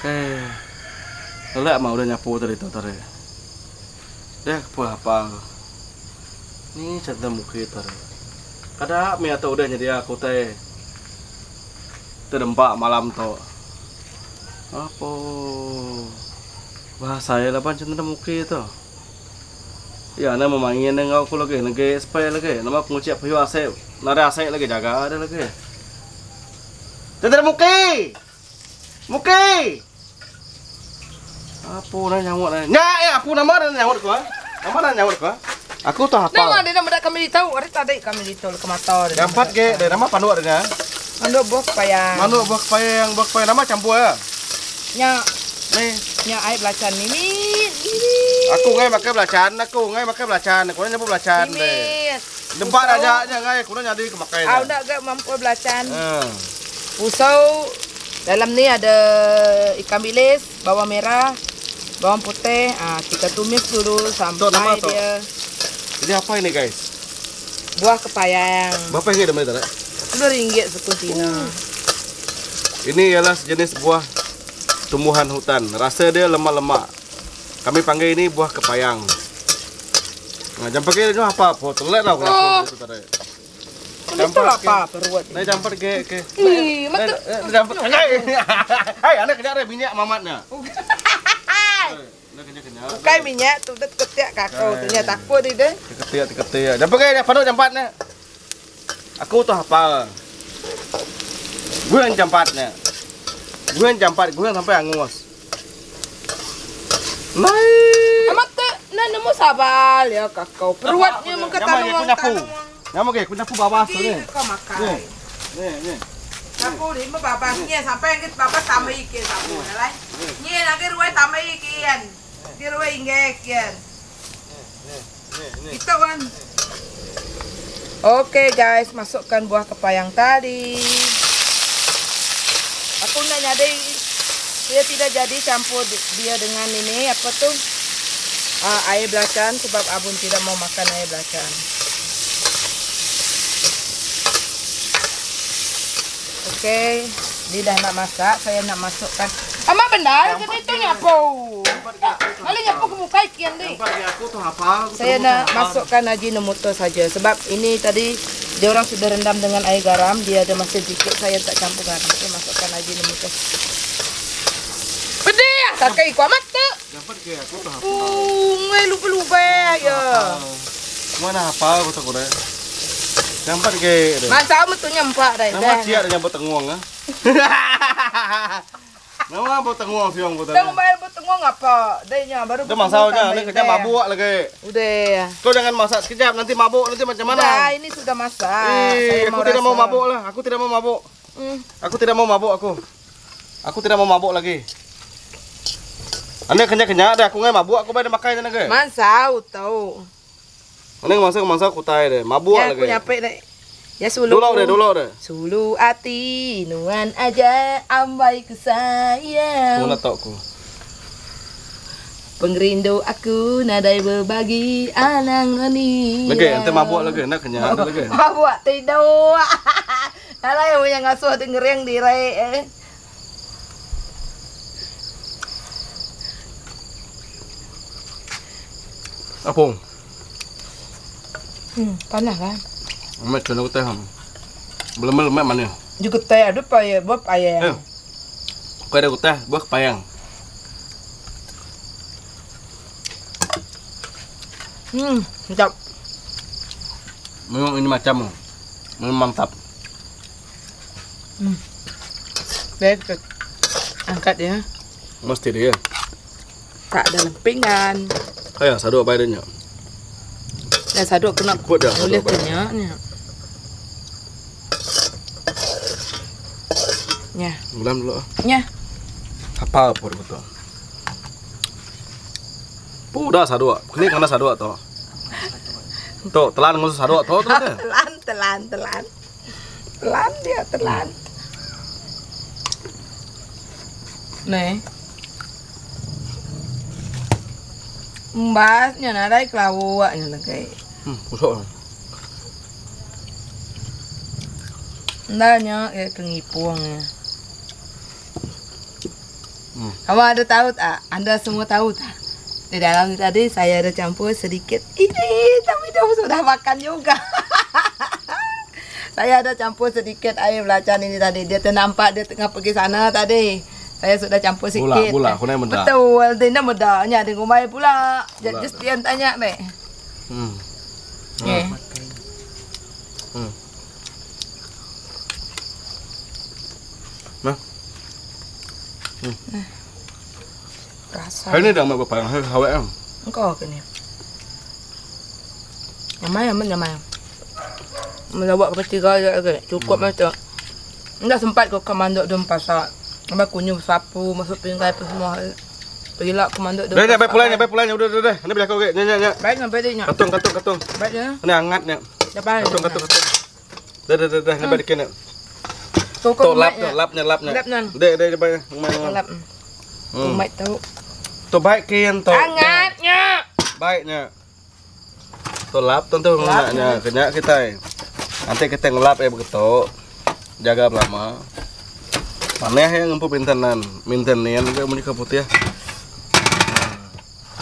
Eh, lelak mah udah nyapu tadi tuh tadi. Deh, apa? Ini cerita mukit tadi. Kada mi atau udah jadi aku teh. Terdempak malam to. Apa? Bahasa ya lah cerita mukit to. Ya, nama mangin dengan aku lagi, lagi spray lagi. Nama aku ngucap hiu asep. Nara asep lagi jaga ada lagi. Cerita mukit. Muki. Apa na nyamuk na? Nya, eh apa nama na nyamuk ko? Nama na nyamuk ko? Aku tuh Nama hafal. dia nama kami tahu, hari tadi kami ditol ke mata. Dampat ke, dari nama pandu ada. Bos payah. Manu buah paya yang buah paya nama campur ya. Nya Nih, nya air belacan. Ini. aku ngai pakai belacan, aku ngai pakai belacan, aku nyamuk belacan deh. Dempak aja nya ngai, aku nyadi ke makai. Ah, udah gak mampu belacan. Hmm. Pusau dalam ni ada ikan bilis, bawang merah, bawang putih. Ah, kita tumis dulu Tok, nama sampai tok. dia Jadi apa ini guys? buah kepayang. Berapa ini namanya tadi? Dua ringgit sekuntina. Ini ialah sejenis buah tumbuhan hutan. Rasa dia lemak-lemak. Kami panggil ini buah kepayang. Nah, jam pakai ini apa? Po telat lah kalau Oh. itu tadi. Tu apa perut Nah, jam ke ke. Ih, Nah, mata. jam Hai, anak deh minyak mamatnya. Nah. Bukai minyak tu dah ketiak kakau tu nya takut dia deh. Ketia ketia. Jam pakai dah panu jam 4-nya. Aku tuh hafal. Gue yang 4-nya. Gue yang 4, gue yang sampai angus. Naik. Amat tu nemu sabal ya kakau. Perutnya Nyaman, mengkata. Nyamu ke, aku nyapu bawah tu makan. Sapu di mo babas sampai ngit babas tamay ikin sapu nalay. Niya lagi ruway tamay ikin. Di ruway ingek yan. Ito kan. Oke guys, masukkan buah kepayang tadi. Aku nanya deh, dia tidak jadi campur di- dia dengan ini apa tuh Ah, air belacan sebab abun tidak mau makan air belacan. Oke, dia dah nak masak, saya nak masukkan. Ama benda, kan itu nyapu. Kali nyapu ke muka ikan deh. Nampak ya, aku tuh hafal. aku Saya nak masukkan Ajinomoto saja sebab ini tadi dia orang sudah rendam dengan air garam, dia ada masih sedikit saya tak campur garam. Saya masukkan Ajinomoto. Pedih ya, amat tu. Nampak ke, aku tuh hafal. Bungai lupa-lupa ya. Mana hafal aku tuh kuda. Nampak ke. Masa amat tu nyempak dah. Nama cia ada nyambut tenguang ah. Nama apa tenguang siang aku Dah tadi. bayar bertengok apa? Dah nya baru. Udah masalahnya, ini kerja mabuk lagi. Udah. Kau jangan masak sekejap, nanti mabuk nanti macam mana? ini sudah masak. Eh, aku tidak mau rasa. mabuk lah. Aku tidak mau mabuk. Hmm. Aku tidak mau mabuk aku. Aku tidak mau mabuk lagi. Anda kenyang-kenyang dah. Aku ngai mabuk. Aku bayar makan lagi. Mansau tahu. Anda masak masak aku tay deh. Mabuk Ya, lagi. nyampe deh. Ya sulu. Dulu deh, dulu deh. Sulu ati nuan aja ambai ke sayang. Aku nak tahu aku. Nadai berbagi anang ni. Lagi, nanti mabuk lagi. Anda kenyang lagi. Mabuk tidur. Alah yang punya ngasuh denger yang dirai eh. Apa? Hmm, panas kan? Amat kena teh. Belum belum mana? Juga teh ada payah, buat payah. Eh. Kau ada teh. Buah kepayang. Hmm, sedap. Memang ini macam. Memang mantap. Baik, baik. Angkat ya. Mesti dia. Tak dalam pinggan. Kayak sadu apa adanya. Dan saduk kena dah, boleh kenyaknya. Ya, Bulan dulu. ah. ya. Apa apa betul. Pudah sadu. Ini karena sadu tu. Tuh, telan ngurus sadu tu tu deh. Telan, telan, telan. Telan dia, telan. Nih. Mbasnya nadai kelawaknya lagi. Hmm, busuk. Ndanya kayak kengipuangnya. Hmm. Kamu ada tahu tak? Anda semua tahu tak? Di dalam tadi saya ada campur sedikit ini, tapi dia sudah makan juga. saya ada campur sedikit air belacan ini tadi. Dia ternampak dia tengah pergi sana tadi. Saya sudah campur sikit. Pula, pula, aku nak medak. Betul, dia medaknya di rumah pula. Just dia tanya deh. Hmm. Okay. Hmm. Nah, Rasa. hari ni dah mak bapak hari hawak kan. Engkau ke ni? Yang mana, yang mana? Mula buat ketiga je lagi. Cukup hmm. macam. Dah sempat kau komando dum pasal. Apa kunyum sapu, masuk pinggai apa semua. Pergilah komando dum. Dah, dah, baik pulangnya, baik pulangnya. Udah, udah, dah. Ini biar kau ke. Nyak, nyak, nyak. Baik sampai dia nyak. Katung, katung, katung. Baik je. Ini hangat, nyak. Dapat. Katung, katung, katung. Dah, dah, dah, dah. Ini balik nyak. Kau Tok kau lap, tok lapnya, lapnya. Lapnya. Dek, dek, dek, banyak. Lap. Hmm. Umat tahu. Tu baik kian tu. Hangatnya. Baiknya. Tu lap tentu Lap, ngaknya. Kenyak kita. Nanti kita ngelap ya begitu. Jaga lama. Mana yang ngumpu pintenan, mintenian juga mau putih ya.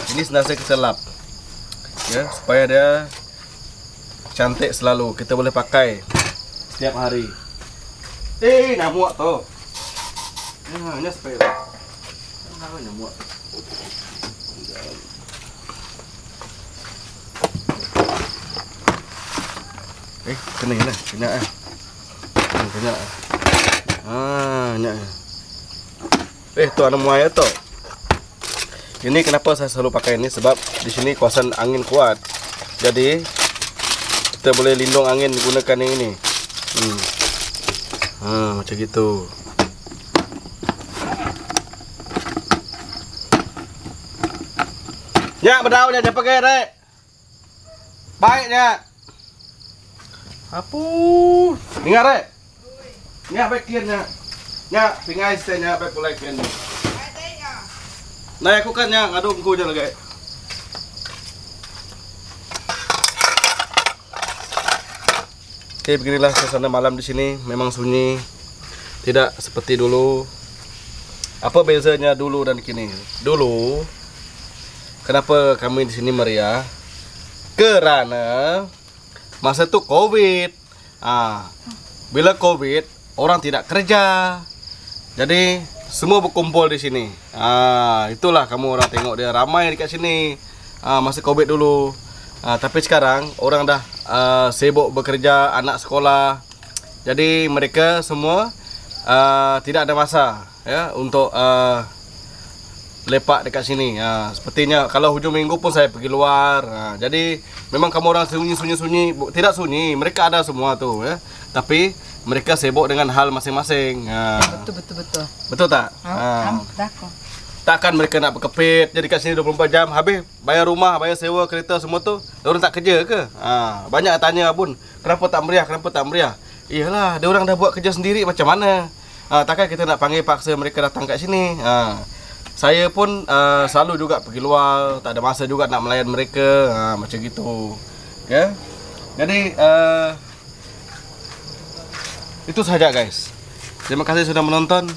Ini senasa kita lap. Ya, supaya dia cantik selalu. Kita boleh pakai setiap hari. Eh, nyamuk tu. Nah, ini supaya. Kenapa nyamuk? Eh, kena lah, kena ah. Hmm, kena. Ah, kena. Eh, tu anak muaya tu. Ini kenapa saya selalu pakai ini sebab di sini kawasan angin kuat. Jadi kita boleh lindung angin gunakan yang ini. Hmm. Ah, macam gitu. Ya, berdaunnya jangan pakai rek. Baiknya. Apa? Dengar rek. Nya baik kiannya. Nya pingai saya baik pulai kian. Nah, aku kan nya ngadu engkau je lagi. Oke, beginilah suasana malam di sini. Memang sunyi. Tidak seperti dulu. Apa bezanya dulu dan kini? Dulu Kenapa kami di sini meriah? Kerana masa itu Covid. Ah, bila Covid, orang tidak kerja. Jadi semua berkumpul di sini. Ah, itulah kamu orang tengok dia ramai dekat sini. Ah, masa Covid dulu. Ah, tapi sekarang orang dah ah, sibuk bekerja, anak sekolah. Jadi mereka semua ah, tidak ada masa ya untuk ah, lepak dekat sini. Ha, sepertinya kalau hujung minggu pun saya pergi luar. Ha, jadi memang kamu orang sunyi-sunyi-sunyi, tidak sunyi. Mereka ada semua tu ya. Tapi mereka sibuk dengan hal masing-masing. Ha, Betul betul betul. betul tak? Ha. Ha, Dah kau. takkan mereka nak berkepit jadi kat sini 24 jam habis bayar rumah, bayar sewa kereta semua tu. Orang tak kerja ke? Ha, banyak tanya bun, kenapa tak meriah? Kenapa tak meriah? Iyalah, dia orang dah buat kerja sendiri macam mana? Ha, takkan kita nak panggil paksa mereka datang kat sini? Ha, saya pun uh, selalu juga pergi luar, tak ada masa juga nak melayan mereka, ha, macam gitu. Ya. Jadi uh, itu saja guys. Terima kasih sudah menonton.